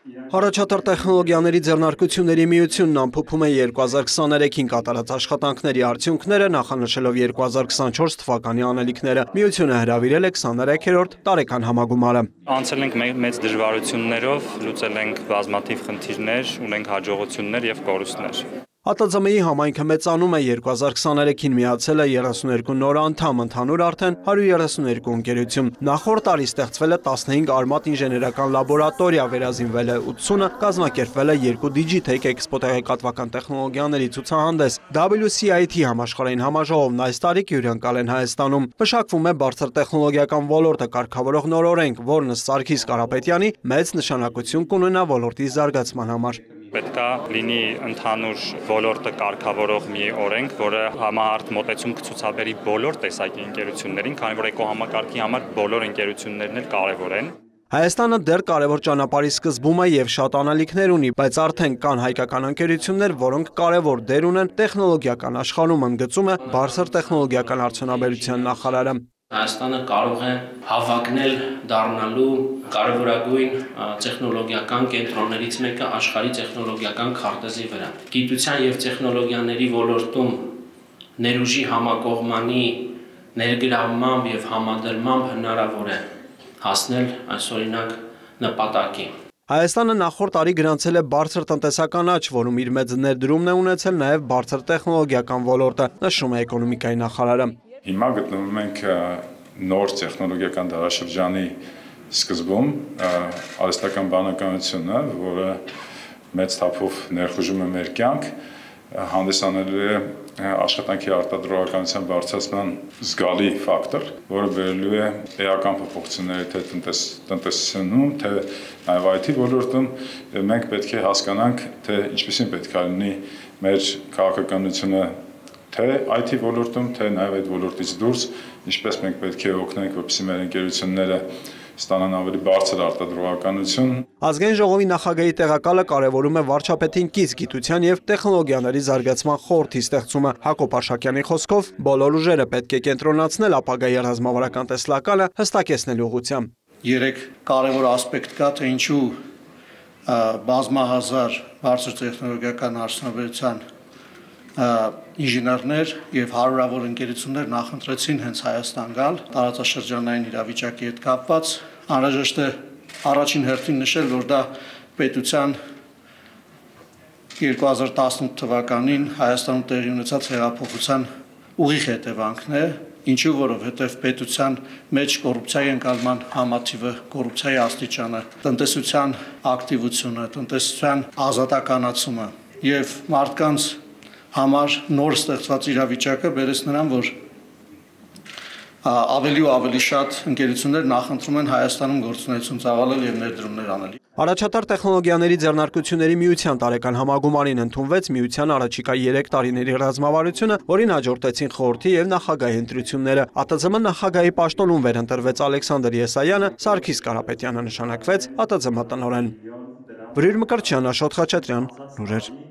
Հարաչատար տեխնոլոգիաների ձեռնարկությունների միությունն ամփոփում է 2023-ին կատարած աշխատանքների արդյունքները, նախանշելով 2024 թվականի անելիքները։ Միությունը հրավիրել է 23-րդ տարեկան համագումարը։ Անցել ենք մեծ դժվարություններով, լուծել ենք բազմաթիվ խնդիրներ, ունենք հաջողություններ եւ կորուստներ։ ԱՏԶՄ-ի համայնքը մեծանում է 2023-ին միացել է 32 նոր անդամ, ընդհանուր արդեն 132 ընկերություն։ Նախորդ տարի ստեղծվել է 15 արմատ ինժեներական լաբորատորիա, վերազինվել է 80-ը, կազմակերպվել է երկու Digitech Expo տեղեկատվական տեխնոլոգիաների ցուցահանդես։ WCIT համաշխարհային համաժողովն այս տարի հյուրընկալ են Հայաստանում։ Մշակվում է բարձր տեխնոլոգիական ոլորտը կարգավորող նոր օրենք, որն Սարգիս Կարապետյանի մեծ նշանակություն կունենա ոլորտի զարգացման համար պետքա լինի ընդհանուր ոլորտը կարգավորող մի օրենք, որը համահարթ մոտեցում կցուցաբերի բոլոր տեսակի ընկերություններին, քանի որ էկոհամակարգի համար բոլոր ընկերություններն էլ կարևոր են։ Հայաստանը դեռ կարևոր ճանապարհի սկզբում է եւ շատ անալիքներ ունի, բայց արդեն կան հայկական ընկերություններ, որոնք կարևոր դեր ունեն տեխնոլոգիական աշխարհում, ընդգծում է բարձր տեխնոլոգիական արդյունաբերության նախարարը։ Հայաստանը կարող է հավակնել դառնալու կարևորագույն տեխնոլոգիական կենտրոններից մեկը աշխարհի տեխնոլոգիական քարտեզի վրա։ Գիտության եւ տեխնոլոգիաների ոլորտում ներուժի համակողմանի ներգրավմամբ եւ համադրմամբ հնարավոր է հասնել այսօրինակ նպատակի։ Հայաստանը նախորդ տարի գրանցել է բարձր տնտեսական աճ, որում իր մեծ ներդրումն է ունեցել նաև բարձր տեխնոլոգիական ոլորտը, նշում է էկոնոմիկայի նախարարը։ Հիմա գտնվում ենք նոր տեխնոլոգիական դարաշրջանի սկզբում արհեստական բանականությունը, որը մեծ թափով ներխուժում է մեր կյանք, հանդիսանելու է աշխատանքի արտադրողականության բարձրացման զգալի ֆակտոր, որը բերելու է էական փոփոխությունների թե տնտես, տնտեսությունում, թե նաև IT ոլորտում, մենք պետք է հասկանանք, թե ինչպեսին պետք է լինի մեր քաղաքականությունը թե IT ոլորտում, թե նաև այդ ոլորտից դուրս, ինչպես մենք պետք է օգնենք, որպեսզի մեր ընկերությունները ստանան ավելի բարձր արտադրողականություն։ Ազգային ժողովի նախագահի տեղակալը կարևորում է վարչապետին կից գիտության եւ տեխնոլոգիաների զարգացման խորհրդի ստեղծումը։ Հակոբ Արշակյանի խոսքով բոլոր ուժերը պետք է կենտրոնացնել ապագայի ռազմավարական տեսլականը հստակեցնելու ուղղությամբ։ Երեք կարևոր ասպեկտ կա, թե ինչու բազմահազար բարձր տեխնոլոգիական արդյունաբերության ինժեներներ եւ հարյուրավոր ընկերություններ նախընտրեցին հենց Հայաստան գալ տարածաշրջանային իրավիճակի հետ կապված անհրաժեշտ է առաջին հերթին նշել որ դա պետության 2018 թվականին Հայաստանում տեղի ունեցած հեղափոխության ուղիղ հետևանքն է ինչու որովհետև պետության մեջ կոռուպցիայի ընկալման համաթիվը, կոռուպցիայի աստիճանը, տնտեսության ակտիվությունը, տնտեսության ազատականացումը եւ մարդկանց համար նոր ստեղծված իրավիճակը բերես նրան, որ ավելի ու ավելի շատ ընկերություններ նախընտրում են Հայաստանում գործունեություն ծավալել եւ ներդրումներ անել։ Առաջատար տեխնոլոգիաների ձեռնարկությունների միության տարեկան համագումարին ընդունվեց միության առաջիկա 3 տարիների ռազմավարությունը, որին հաջորդեցին խորհրդի եւ նախագահի ընտրությունները։ ԱՏԶՄ նախագահի պաշտոնում վերընտրվեց Ալեքսանդր Եսայանը, Սարգիս Կարապետյանը նշանակվեց ԱՏԶՄ տնօրեն։ Վրիր Մկրտչյան, Աշոտ Խաչատրյան, լուրեր։